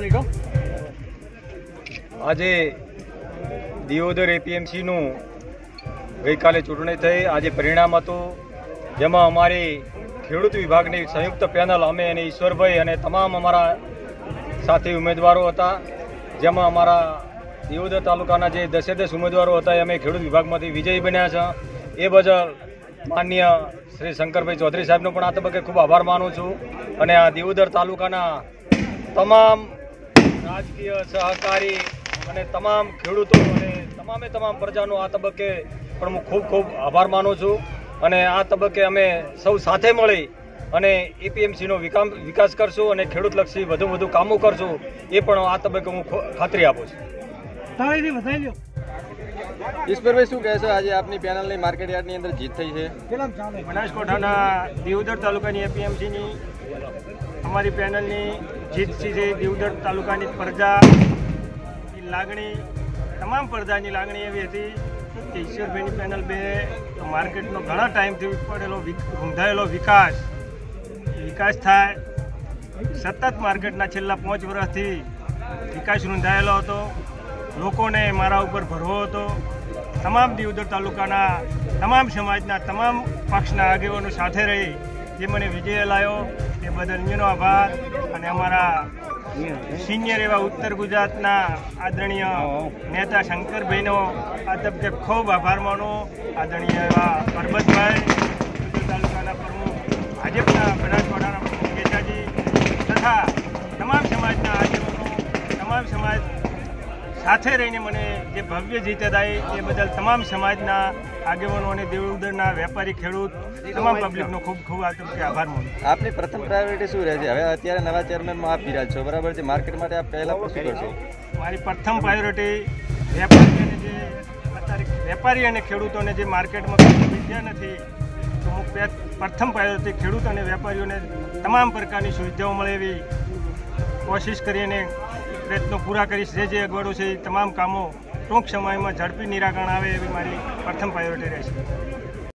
Minute આજે દિયોદર એપીએમસીનું ગઈકાલે ચૂંટણી થઈ. આજે પરિણામ હતું. જેમાં અમારી ખેડૂત વિભાગની સંયુક્ત પેનલ, અમે અને ઈશ્વરભાઈ અને તમામ અમારા સાથી ઉમેદવારો હતા. જેમાં અમારા દિયોદર તાલુકાના જે દસે દસ ઉમેદવારો હતા, એ અમે ખેડૂત વિભાગમાંથી વિજયી બન્યા છે. એ બદલ માન્ય શ્રી શંકરભાઈ ચૌધરી સાહેબનો પણ આ તબક્કે ખૂબ આભાર માનું છું. અને આ દિયોદર તાલુકાના તમામ રાજકીય સહકારી અને તમામ ખેડૂતો અને તમામે તમામ પ્રજાનો આ તબક્કે પણ હું ખૂબ ખૂબ આભાર માનું છું. અને આ તબક્કે અમે સૌ સાથે મળી અને એપીએમસીનો વિકાસ વિકાસ કરશું અને ખેડૂતલક્ષી વધુ વધુ કામો કરશું એ પણ આ તબક્કે હું ખાતરી આપું છું. ઈશ્વરભાઈ, શું કહેશો? આજે આપની પેનલની માર્કેટ યાર્ડની અંદર જીત થઈ છે. બનાસકાંઠાના દિયોદર તાલુકાની એપીએમસીની અમારી પેનલની જીત છે દિયોદર તાલુકાની પ્રજાની લાગણી, તમામ પ્રજાની લાગણી એવી હતી કે ઈશ્વરભાઈની પેનલ બે માર્કેટનો ઘણા ટાઈમથી પડેલો રૂંધાયેલો વિકાસ. વિકાસ થાય. સતત માર્કેટના છેલ્લા પાંચ વર્ષથી વિકાસ રૂંધાયેલો હતો. લોકોને મારા ઉપર ભરવો હતો. તમામ દિયોદર તાલુકાના, તમામ સમાજના, તમામ પક્ષના આગેવાનો સાથે રહી જે મને વિજય લાવ્યો એ બદલ અન્યનો આભાર. અને અમારા સિનિયર એવા ઉત્તર ગુજરાતના આદરણીય નેતા શંકરભાઈનો આ તબકે ખૂબ આભાર માનો. આદરણીય એવા પરબતભાઈ તાલુકાના પ્રમુખ, ભાજપના સાથે રહીને મને જે ભવ્ય જીત અદાઈ એ બદલ તમામ સમાજના આગેવાનો અને દેવઉદરના વેપારી ખેડૂત તમામ પબ્લિકનો ખૂબ ખૂબ આભાર માનું આપની પ્રથમ પ્રાયોરિટી શું રહે છે? હવે અત્યારે નવા ચેરમેનમાં આપ બિરાજ છો બરાબર છે? માર્કેટ માટે આપ પહેલાં શું કરશો? મારી પ્રથમ પ્રાયોરિટી વેપારી અને જે અત્યારે વેપારી અને ખેડૂતોને જે માર્કેટમાં વિદ્યા સુવિધા નથી તો હું પ્રથમ પ્રાયોરિટી ખેડૂત અને વેપારીઓને તમામ પ્રકારની સુવિધાઓ મળે એવી કોશિશ કરીને પ્રયત્નો પૂરા કરીશ. જે જે અગવડો છે એ તમામ કામો ટૂંક સમયમાં ઝડપી નિરાકરણ આવે એવી મારી પ્રથમ પ્રાયોરિટી રહેશે.